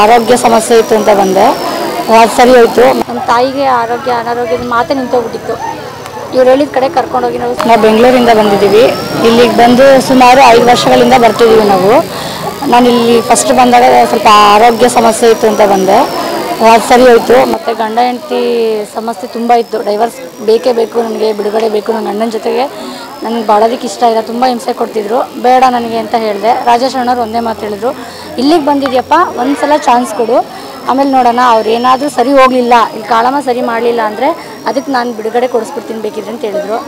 ಆರೋಗ್ಯ ಸಮಸ್ಯೆ ಇತ್ತು ಅಂತ ಬಂದೆ. ಸರಿ ಹೋಯ್ತು. ನಮ್ಮ ತಾಯಿಗೆ ಆರೋಗ್ಯ ಅನಾರೋಗ್ಯದ ಮಾತೇ ನಿಂತೋಗ್ಬಿಟ್ಟಿತ್ತು. ಇವ್ರು ಹೇಳಿದ ಕಡೆ ಕರ್ಕೊಂಡೋಗಿ ನಾವು ನಾವು ಬೆಂಗಳೂರಿಂದ ಬಂದಿದ್ದೀವಿ. ಇಲ್ಲಿಗೆ ಬಂದು ಸುಮಾರು ಐದು ವರ್ಷಗಳಿಂದ ಬರ್ತಿದ್ದೀವಿ ನಾವು. ನಾನು ಇಲ್ಲಿ ಫಸ್ಟ್ ಬಂದಾಗ ಸ್ವಲ್ಪ ಆರೋಗ್ಯ ಸಮಸ್ಯೆ ಇತ್ತು ಅಂತ ಬಂದೆ. ಅದು ಸರಿ ಹೋಯ್ತು. ಮತ್ತು ಗಂಡ ಹೆಂಡತಿ ಸಮಸ್ಯೆ ತುಂಬ ಇತ್ತು. ಡೈವರ್ಸ್ ಬೇಕೇ ಬೇಕು ನನಗೆ ಬಿಡುಗಡೆ ಬೇಕು ನನ್ನ ಗಂಡನ ಜೊತೆಗೆ ನನಗೆ ಬಾಳೋದಕ್ಕೆ ಇಷ್ಟ ಇಲ್ಲ, ತುಂಬ ಹಿಂಸೆ ಕೊಡ್ತಿದ್ರು. ಬೇಡ ನನಗೆ ಅಂತ ಹೇಳಿದೆ. ರಾಜೇಶ್ ಒಂದೇ ಮಾತು ಹೇಳಿದ್ರು. ಇಲ್ಲಿಗೆ ಬಂದಿದ್ಯಪ್ಪ ಒಂದು ಸಲ ಚಾನ್ಸ್ ಕೊಡು. ಆಮೇಲೆ ನೋಡೋಣ, ಅವ್ರು ಏನಾದರೂ ಸರಿ ಹೋಗಲಿಲ್ಲ ಇಲ್ಲಿ ಕಾಳಮ್ಮ ಸರಿ ಮಾಡಲಿಲ್ಲ ಅಂದರೆ ಅದಕ್ಕೆ ನಾನು ಬಿಡುಗಡೆ ಕೊಡಿಸ್ಬಿಡ್ತೀನಿ ಬೇಕಿದ್ರೆ ಅಂತ ಹೇಳಿದ್ರು.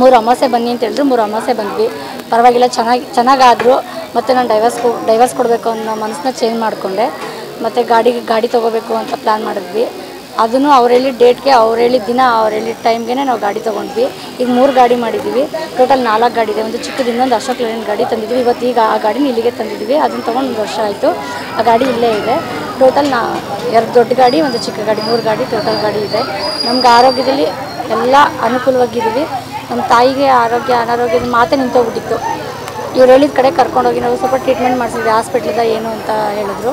ಮೂರು ಅಮಾಸೆ ಬನ್ನಿ ಅಂತ ಹೇಳಿದ್ರು, ಮೂರು ಅಮಾಸೆ ಬಂದ್ವಿ. ಪರವಾಗಿಲ್ಲ, ಚೆನ್ನಾಗಿ, ಚೆನ್ನಾಗಾದರು. ಮತ್ತು ನಾನು ಡೈವರ್ಸ್ ಡೈವರ್ಸ್ ಕೊಡಬೇಕು ಅನ್ನೋ ಮನಸ್ಸನ್ನ ಚೇಂಜ್ ಮಾಡಿಕೊಂಡೆ. ಮತ್ತು ಗಾಡಿ ಗಾಡಿ ತೊಗೋಬೇಕು ಅಂತ ಪ್ಲ್ಯಾನ್ ಮಾಡಿದ್ವಿ. ಅದನ್ನು ಅವ್ರು ಹೇಳಿದ ಡೇಟ್ಗೆ, ಅವ್ರು ಹೇಳಿದ ದಿನ, ಅವ್ರು ಹೇಳಿದ ಟೈಮ್ಗೆ ನಾವು ಗಾಡಿ ತೊಗೊಂಡ್ವಿ. ಈಗ ಮೂರು ಗಾಡಿ ಮಾಡಿದ್ದೀವಿ ಟೋಟಲ್ ನಾಲ್ಕು ಗಾಡಿ ಇದೆ. ಒಂದು ಚಿಕ್ಕದಿಂದ ಇನ್ನೊಂದು ಅಶೋಕ್ ಲೈನ್ ಗಾಡಿ ತಂದಿದ್ವಿ. ಇವತ್ತು ಈಗ ಆ ಗಾಡಿನ ಇಲ್ಲಿಗೆ ತಂದಿದ್ವಿ. ಅದನ್ನು ತೊಗೊಂಡು ಒಂದು ವರ್ಷ ಆಯಿತು. ಆ ಗಾಡಿ ಇಲ್ಲೇ ಇದೆ. ಟೋಟಲ್ ನಾ, ಎರಡು ದೊಡ್ಡ ಗಾಡಿ, ಒಂದು ಚಿಕ್ಕ ಗಾಡಿ, ಮೂರು ಗಾಡಿ ಟೋಟಲ್ ಗಾಡಿ ಇದೆ. ನಮ್ಗೆ ಆರೋಗ್ಯದಲ್ಲಿ ಎಲ್ಲ ಅನುಕೂಲವಾಗಿದ್ದೀವಿ ನಮ್ಮ ತಾಯಿಗೆ ಆರೋಗ್ಯ, ಅನಾರೋಗ್ಯದ ಮಾತೇ ನಿಂತೋಗ್ಬಿಟ್ಟಿತ್ತು. ಇವ್ರು ಹೇಳಿದ ಕಡೆ ಕರ್ಕೊಂಡೋಗಿ ನಾವು ಸ್ವಲ್ಪ ಟ್ರೀಟ್ಮೆಂಟ್ ಮಾಡಿಸಿದ್ವಿ. ಹಾಸ್ಪಿಟ್ಲಿಂದ ಏನು ಅಂತ ಹೇಳಿದ್ರು.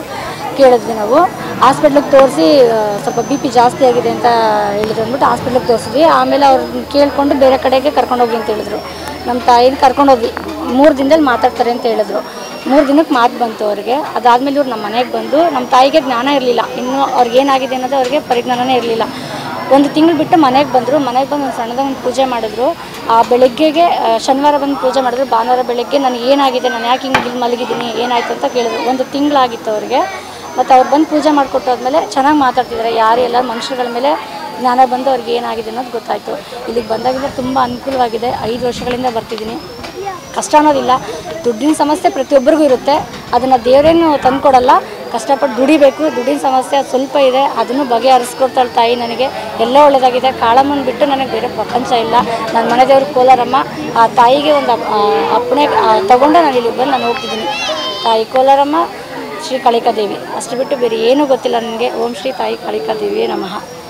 ಕೇಳಿದ್ವಿ ನಾವು. ಹಾಸ್ಪಿಟ್ಲಿಗೆ ತೋರಿಸಿ ಸ್ವಲ್ಪ ಬಿ ಪಿ ಜಾಸ್ತಿ ಆಗಿದೆ ಅಂತ ಹೇಳಿದ್ರು ಅಂದ್ಬಿಟ್ಟು ಹಾಸ್ಪಿಟ್ಲಿಗೆ ತೋರಿಸಿದ್ವಿ. ಆಮೇಲೆ ಅವ್ರನ್ನ ಕೇಳಿಕೊಂಡು ಬೇರೆ ಕಡೆಗೆ ಕರ್ಕೊಂಡೋಗಿ ಅಂತ ಹೇಳಿದ್ರು. ನಮ್ಮ ತಾಯಿನ ಕರ್ಕೊಂಡೋದ್ವಿ ಮೂರು ದಿನದಲ್ಲಿ ಮಾತಾಡ್ತಾರೆ ಅಂತ ಹೇಳಿದ್ರು. ಮೂರು ದಿನಕ್ಕೆ ಮಾತು ಬಂತು ಅವ್ರಿಗೆ. ಅದಾದಮೇಲೆ ಇವ್ರು ನಮ್ಮ ಮನೆಗೆ ಬಂದು, ನಮ್ಮ ತಾಯಿಗೆ ಜ್ಞಾನ ಇರಲಿಲ್ಲ. ಇನ್ನೂ ಅವ್ರಿಗೆ ಏನಾಗಿದೆ ಅನ್ನೋದು ಅವ್ರಿಗೆ ಪರಿಜ್ಞಾನನೇ ಇರಲಿಲ್ಲ. ಒಂದು ತಿಂಗಳು ಬಿಟ್ಟು ಮನೆಗೆ ಬಂದರು. ಮನೆಗೆ ಬಂದು ಒಂದು ಸಣ್ಣದಾಗ ಒಂದು ಪೂಜೆ ಮಾಡಿದ್ರು. ಆ ಬೆಳಗ್ಗೆಗೆ ಶನಿವಾರ ಬಂದು ಪೂಜೆ ಮಾಡಿದ್ರು. ಭಾನುವಾರ ಬೆಳಗ್ಗೆ, ನನಗೆ ಏನಾಗಿದೆ? ನಾನು ಯಾಕೆ ಹಿಂಗೆ ಇಲ್ಲಿ ಮಲಗಿದ್ದೀನಿ? ಏನಾಯ್ತು? ಅಂತ ಕೇಳಿದ್ರು. ಒಂದು ತಿಂಗಳಾಗಿತ್ತು ಅವ್ರಿಗೆ. ಮತ್ತು ಅವ್ರು ಬಂದು ಪೂಜೆ ಮಾಡಿಕೊಟ್ಟಾದ್ಮೇಲೆ ಚೆನ್ನಾಗಿ ಮಾತಾಡ್ತಿದ್ದಾರೆ ಯಾರು ಎಲ್ಲ ಮನುಷ್ಯಗಳ ಮೇಲೆ ಜ್ಞಾನ ಬಂದು ಅವ್ರಿಗೆ ಏನಾಗಿದೆ ಅನ್ನೋದು ಗೊತ್ತಾಯಿತು. ಇಲ್ಲಿಗೆ ಬಂದಾಗಿಂದ ತುಂಬ ಅನುಕೂಲವಾಗಿದೆ. ಐದು ವರ್ಷಗಳಿಂದ ಬರ್ತಿದ್ದೀನಿ. ಕಷ್ಟ ಅನ್ನೋದಿಲ್ಲ. ದುಡ್ಡಿನ ಸಮಸ್ಯೆ ಪ್ರತಿಯೊಬ್ಬರಿಗೂ ಇರುತ್ತೆ. ಅದನ್ನು ದೇವರೇನು ತಂದುಕೊಡಲ್ಲ. ಕಷ್ಟಪಟ್ಟು ದುಡಿಬೇಕು. ದುಡ್ಡಿನ ಸಮಸ್ಯೆ ಸ್ವಲ್ಪ ಇದೆ. ಅದನ್ನು ಬಗೆಹರಿಸ್ಕೊಡ್ತಾಳೆ ತಾಯಿ ನನಗೆ. ಎಲ್ಲ ಒಳ್ಳೆಯದಾಗಿದೆ ಕಾಳಮ್ಮನ ಬಿಟ್ಟು ನನಗೆ ಬೇರೆ ಪ್ರಪಂಚ ಇಲ್ಲ. ನನ್ನ ಮನೆ ದೇವರು ಕೋಲಾರಮ್ಮ. ಆ ತಾಯಿಗೆ ಒಂದು ಅಪ್ಪಣೆ ತಗೊಂಡು ನಾನು ಇಲ್ಲಿ ಬಂದು ನಾನು ಹೋಗ್ತಿದ್ದೀನಿ. ತಾಯಿ ಕೋಲಾರಮ್ಮ ಶ್ರೀ ಕಳಿಕಾದೇವಿ. ಅಷ್ಟು ಬಿಟ್ಟು ಬೇರೆ ಏನೂ ಗೊತ್ತಿಲ್ಲ ನನಗೆ. ಓಂ ಶ್ರೀ ತಾಯಿ ಕಾಳಿಕಾದೇವಿ ನಮಃ.